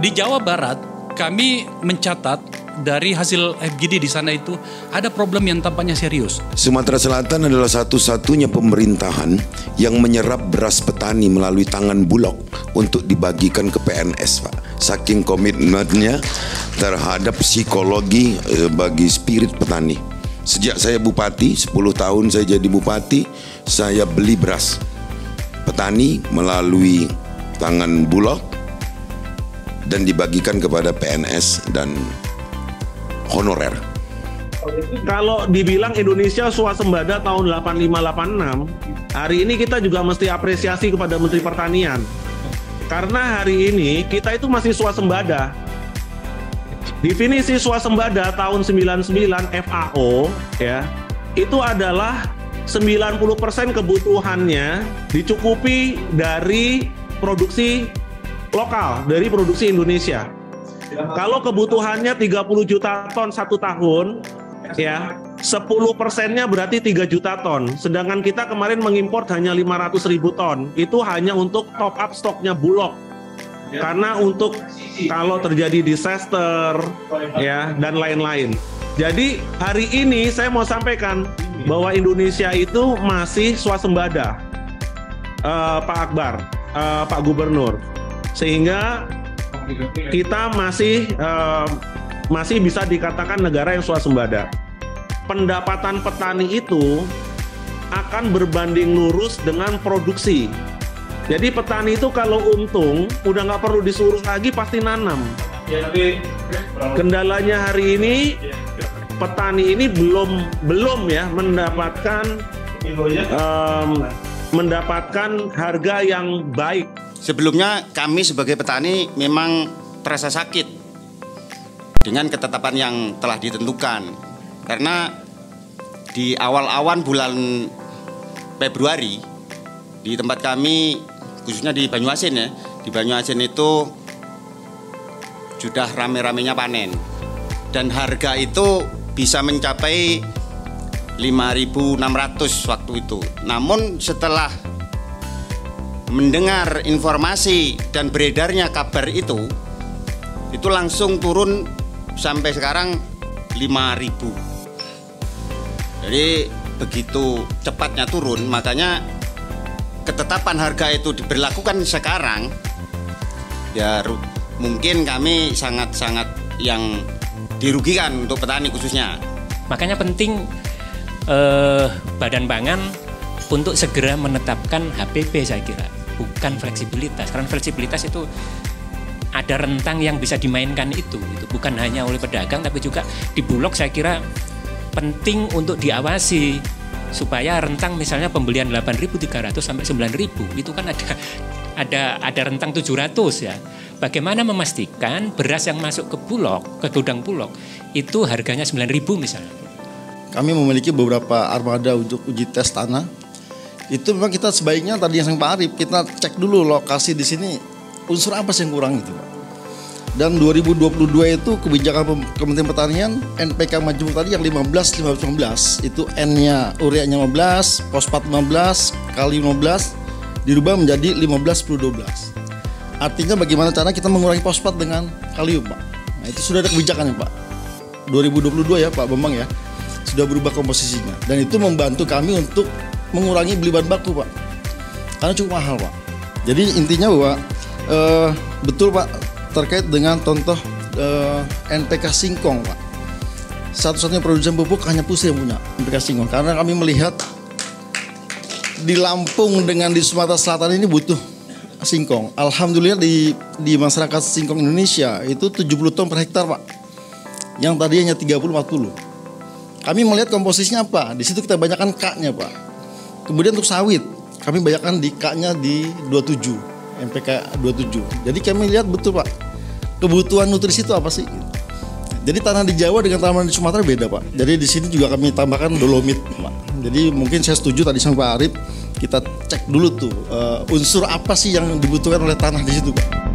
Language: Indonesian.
di Jawa Barat kami mencatat dari hasil FGD di sana itu ada problem yang tampaknya serius. Sumatera Selatan adalah satu-satunya pemerintahan yang menyerap beras petani melalui tangan Bulog untuk dibagikan ke PNS, Pak. Saking komitmennya terhadap psikologi eh, bagi spirit petani. Sejak saya bupati, 10 tahun saya jadi bupati, saya beli beras petani melalui tangan Bulog dan dibagikan kepada PNS dan honorer. Kalau dibilang Indonesia swasembada tahun 8586, hari ini kita juga mesti apresiasi kepada Menteri Pertanian. Karena hari ini kita itu masih swasembada. Definisi swasembada tahun 99 FAO ya, itu adalah 90% kebutuhannya dicukupi dari produksi lokal, dari produksi Indonesia. Kalau kebutuhannya 30 juta ton satu tahun, ya 10 persennya berarti 3 juta ton. Sedangkan kita kemarin mengimpor hanya 500 ribu ton. Itu hanya untuk top up stoknya Bulog. Karena untuk kalau terjadi disaster ya dan lain-lain. Jadi hari ini saya mau sampaikan bahwa Indonesia itu masih swasembada, uh, Pak Akbar, uh, Pak Gubernur, sehingga kita masih uh, masih bisa dikatakan negara yang swasembada. Pendapatan petani itu akan berbanding lurus dengan produksi. Jadi petani itu kalau untung udah nggak perlu disuruh lagi pasti nanam. Kendalanya hari ini petani ini belum belum ya mendapatkan um, mendapatkan harga yang baik Sebelumnya kami sebagai petani memang terasa sakit dengan ketetapan yang telah ditentukan. Karena di awal-awal bulan Februari di tempat kami khususnya di Banyuasin ya, di Banyuasin itu sudah rame-ramenya panen. Dan harga itu bisa mencapai 5.600 waktu itu. Namun setelah mendengar informasi dan beredarnya kabar itu itu langsung turun sampai sekarang 5000 jadi begitu cepatnya turun makanya ketetapan harga itu diberlakukan sekarang ya mungkin kami sangat-sangat yang dirugikan untuk petani khususnya. Makanya penting eh, Badan Pangan untuk segera menetapkan HPP saya kira bukan fleksibilitas karena fleksibilitas itu ada rentang yang bisa dimainkan itu itu bukan hanya oleh pedagang tapi juga di bulog saya kira penting untuk diawasi supaya rentang misalnya pembelian 8.300 sampai 9.000 itu kan ada ada ada rentang 700 ya. Bagaimana memastikan beras yang masuk ke bulog, ke gudang bulog itu harganya 9.000 misalnya. Kami memiliki beberapa armada untuk uji tes tanah itu memang kita sebaiknya tadi yang Pak Arif kita cek dulu lokasi di sini unsur apa sih yang kurang itu Pak. Dan 2022 itu kebijakan Kementerian Pertanian NPK Majemuk tadi yang 15 15 15 itu N-nya ureanya 15, fosfat 15, kali 15 dirubah menjadi 15 10 12. Artinya bagaimana cara kita mengurangi fosfat dengan kalium Pak. Nah, itu sudah ada kebijakan ya Pak. 2022 ya Pak Bambang ya. Sudah berubah komposisinya dan itu membantu kami untuk mengurangi beli bahan baku pak karena cukup mahal pak jadi intinya bahwa uh, betul pak terkait dengan contoh uh, NPK singkong pak satu-satunya produsen pupuk hanya Pusri yang punya NPK singkong karena kami melihat di Lampung dengan di Sumatera Selatan ini butuh singkong. Alhamdulillah di di masyarakat singkong Indonesia itu 70 ton per hektar, Pak. Yang tadinya 30 40. Kami melihat komposisinya apa? Di situ kita banyakkan K-nya, Pak. Kemudian untuk sawit, kami bayarkan di K-nya di 27, MPK 27. Jadi kami lihat betul Pak, kebutuhan nutrisi itu apa sih? Jadi tanah di Jawa dengan tanah di Sumatera beda Pak. Jadi di sini juga kami tambahkan dolomit Pak. Jadi mungkin saya setuju tadi sama Pak Arif, kita cek dulu tuh uh, unsur apa sih yang dibutuhkan oleh tanah di situ Pak.